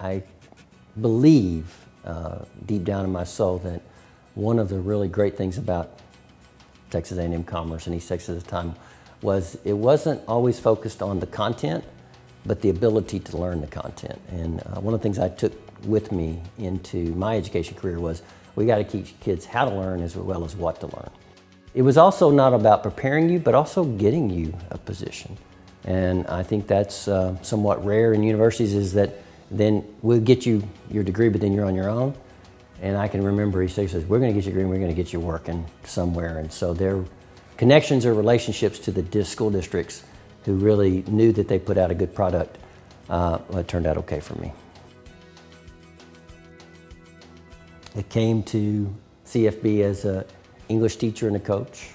I believe uh, deep down in my soul that one of the really great things about Texas A&M Commerce and East Texas at the time was it wasn't always focused on the content, but the ability to learn the content. And uh, one of the things I took with me into my education career was we got to teach kids how to learn as well as what to learn. It was also not about preparing you, but also getting you a position. And I think that's uh, somewhat rare in universities is that then we'll get you your degree, but then you're on your own. And I can remember he says, we're going to get you a degree and we're going to get you working somewhere. And so their connections or relationships to the school districts who really knew that they put out a good product, uh, well, it turned out okay for me. I came to CFB as an English teacher and a coach,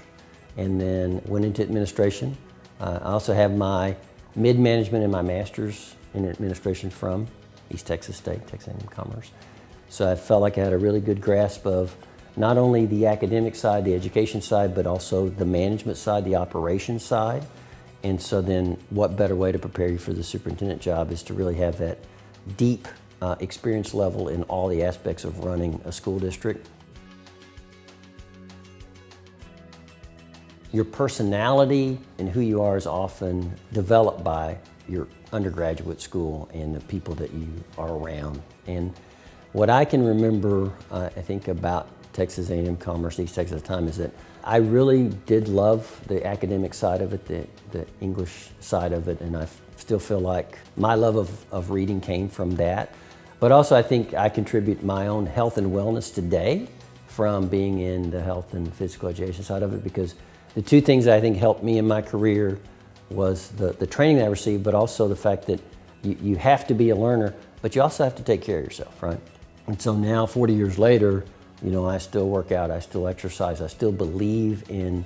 and then went into administration. Uh, I also have my mid-management and my master's in administration from East Texas State, Texas A&M Commerce. So I felt like I had a really good grasp of not only the academic side, the education side, but also the management side, the operations side. And so then what better way to prepare you for the superintendent job is to really have that deep uh, experience level in all the aspects of running a school district. Your personality and who you are is often developed by your undergraduate school and the people that you are around. And what I can remember, uh, I think about Texas A&M Commerce, East Texas time, is that I really did love the academic side of it, the, the English side of it, and I still feel like my love of, of reading came from that. But also I think I contribute my own health and wellness today from being in the health and physical education side of it because the two things I think helped me in my career was the, the training that I received, but also the fact that you, you have to be a learner, but you also have to take care of yourself, right? And so now, 40 years later, you know, I still work out, I still exercise, I still believe in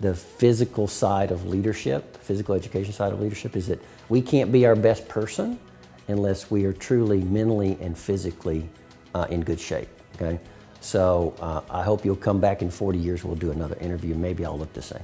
the physical side of leadership, physical education side of leadership, is that we can't be our best person unless we are truly mentally and physically uh, in good shape, okay? So uh, I hope you'll come back in 40 years, we'll do another interview, maybe I'll look the same.